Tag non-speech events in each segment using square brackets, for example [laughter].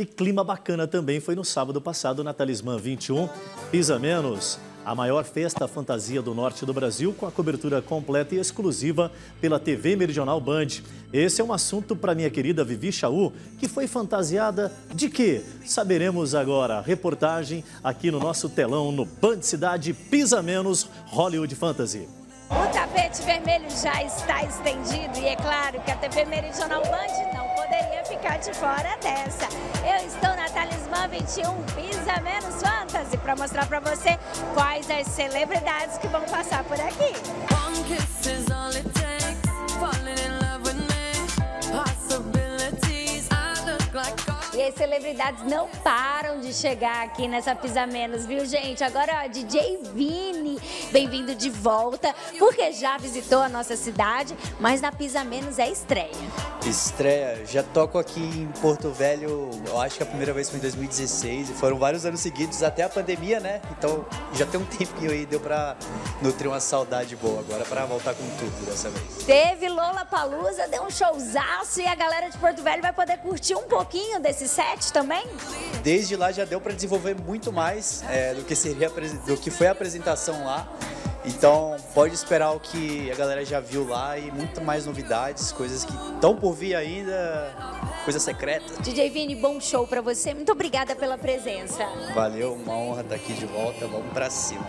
E clima bacana também foi no sábado passado na Talismã 21. Pisa Menos, a maior festa fantasia do norte do Brasil, com a cobertura completa e exclusiva pela TV Meridional Band. Esse é um assunto para minha querida Vivi Chaú, que foi fantasiada de quê? Saberemos agora. Reportagem aqui no nosso telão no Band Cidade Pisa Menos Hollywood Fantasy. O tapete vermelho já está estendido e é claro que a TV Meridional Band não ficar de fora dessa. Eu estou na Talismã 21 Pisa Menos Fantasy para mostrar para você quais as celebridades que vão passar por aqui. E as celebridades não param de chegar aqui nessa Pisa Menos, viu, gente? Agora, ó, DJ Vini, bem-vindo de volta, porque já visitou a nossa cidade, mas na Pisa Menos é estreia. Estreia, já toco aqui em Porto Velho, eu acho que a primeira vez foi em 2016, e foram vários anos seguidos, até a pandemia, né? Então já tem um [laughs] tempinho aí, deu pra nutrir uma saudade boa agora, pra voltar com tudo dessa vez. Teve Lola Palusa, deu um showzaço e a galera de Porto Velho vai poder curtir um pouquinho desse set também? Desde lá já deu para desenvolver muito mais é, do que seria do que foi a apresentação lá. Então pode esperar o que a galera já viu lá e muito mais novidades, coisas que estão por vir ainda, coisas secretas. DJ Vini, bom show para você. Muito obrigada pela presença. Valeu, uma honra estar aqui de volta. Vamos para cima.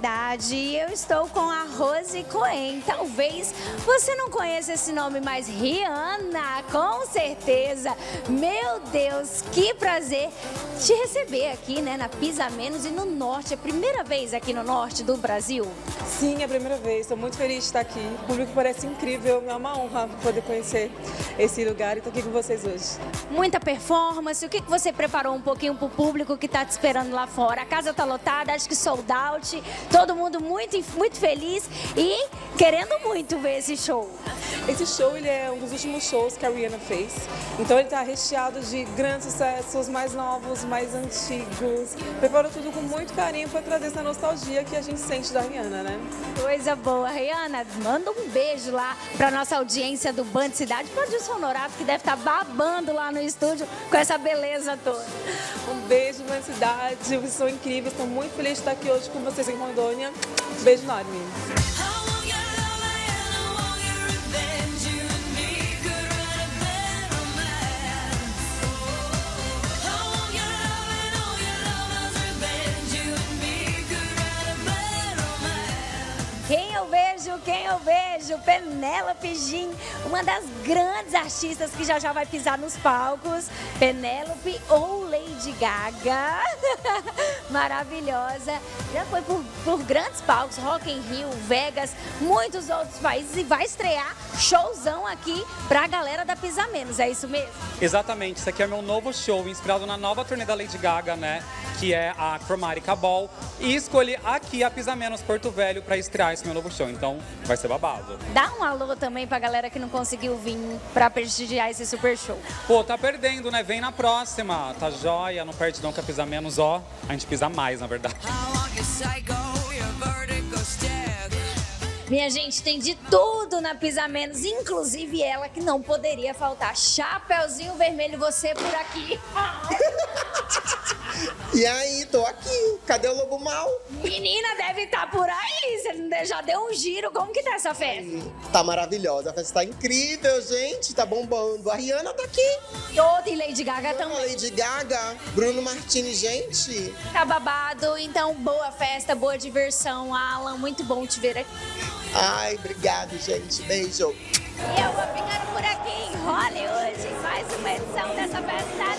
Celebridade. Eu estou com a Rose Cohen. Talvez você não conheça esse nome, mas Rihanna, com certeza. Meu Deus, que prazer te receber aqui, né, na Pisa Menos e no Norte. É a primeira vez aqui no Norte do Brasil? Sim, é a primeira vez. Estou muito feliz de estar aqui. O público parece incrível. É uma honra poder conhecer esse lugar e estar aqui com vocês hoje. Muita performance. O que você preparou um pouquinho para o público que está te esperando lá fora? A casa está lotada, acho que sold out. Todo mundo muito, muito feliz e querendo muito ver esse show. Esse show ele é um dos últimos shows que a Rihanna fez. Então ele está recheado de grandes sucessos, mais novos, mais antigos. Preparou tudo com muito carinho para trazer essa nostalgia que a gente sente da Rihanna, né? Coisa boa. Rihanna, manda um beijo lá para nossa audiência do Band Cidade, para o Honorato, que deve estar tá babando lá no estúdio com essa beleza toda. Um beijo, Band Cidade. Vocês são incríveis. Estou muito feliz de estar aqui hoje com vocês em Rondônia. Beijo enorme. Eu vejo? Penélope Jean, uma das grandes artistas que já já vai pisar nos palcos. Penélope ou Lady Gaga. [laughs] Maravilhosa. Já foi por, por, grandes palcos, Rock in Rio, Vegas, muitos outros países e vai estrear showzão aqui pra galera da Pisa Menos, é isso mesmo? Exatamente, isso aqui é meu novo show, inspirado na nova turnê da Lady Gaga, né? Que é a Chromatica Ball. E escolhi aqui a Pisa Menos Porto Velho pra estrear esse meu novo show, então vai ser babado. Dá um alô também pra galera que não conseguiu vir pra prestigiar esse super show. Pô, tá perdendo, né? Vem na próxima, tá joia, não perde não que a Pisa Menos, ó, a gente pisa mais, na verdade. Minha gente, tem de tudo na Pisa Menos, inclusive ela que não poderia faltar. Chapeuzinho vermelho, você por aqui. [laughs] E aí, tô aqui. Cadê o lobo mal? Menina, deve estar tá por aí. Você já deu um giro. Como que tá essa festa? Tá maravilhosa. A festa tá incrível, gente. Tá bombando. A Rihanna tá aqui. Toda e Lady Gaga também. Lady Gaga, Bruno Martini, gente. Tá babado. Então, boa festa, boa diversão. Alan, muito bom te ver aqui. Ai, obrigado, gente. Beijo. E eu vou ficando por aqui em Hollywood. Mais uma edição dessa festa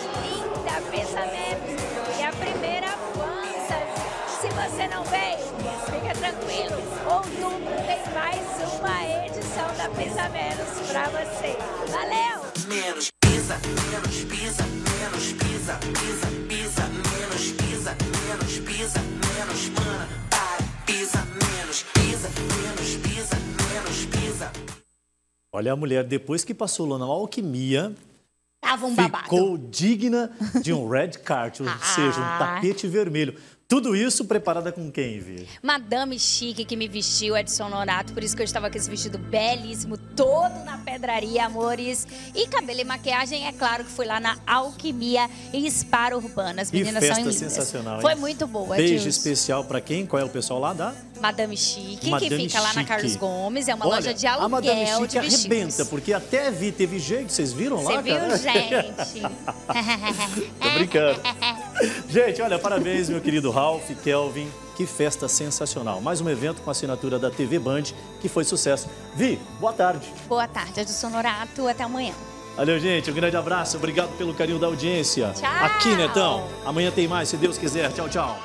não veio, fica tranquilo. Outubro tem mais uma edição da Pisa Menos pra você. Valeu! Menos pisa, menos pisa, menos pisa, pisa, pisa, menos pisa, menos pisa, menos mana, para, pisa, menos pisa, menos pisa, menos pisa. Olha a mulher, depois que passou lá na alquimia, Tava um babado. Ficou digna de um red carpet, ou [laughs] seja, um Ah. tapete vermelho. Tudo isso preparada com quem, Vi? Madame Chique que me vestiu, Edson Nonato, por isso que eu estava com esse vestido belíssimo, todo na pedraria, amores. E cabelo e maquiagem, é claro que fui lá na Alquimia e Spa Urbana. As E meninas são festa lindas. sensacional, hein? Foi muito boa, Beijo Edilson. especial pra quem? Qual é o pessoal lá da? Madame Chique, Madame que fica lá na Chique. Carlos Gomes, é uma Olha, loja de a aluguel Madame Chique de vestidos. arrebenta, porque até Vi teve jeito, vocês viram lá, Você viu, cara? gente? [laughs] Tô brincando. [laughs] Gente, olha, parabéns, meu querido Ralph, Kelvin. Que festa sensacional. Mais um evento com assinatura da TV Band, que foi sucesso. Vi, boa tarde. Boa tarde, Edson Nonato. Até amanhã. Valeu, gente. Um grande abraço. Obrigado pelo carinho da audiência. Tchau. Aqui, Netão. Amanhã tem mais, se Deus quiser. Tchau, tchau.